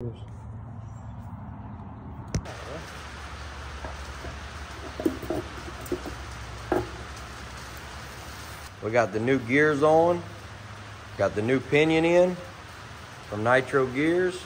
We got the new gears on. Got the new pinion in from Nitro Gears.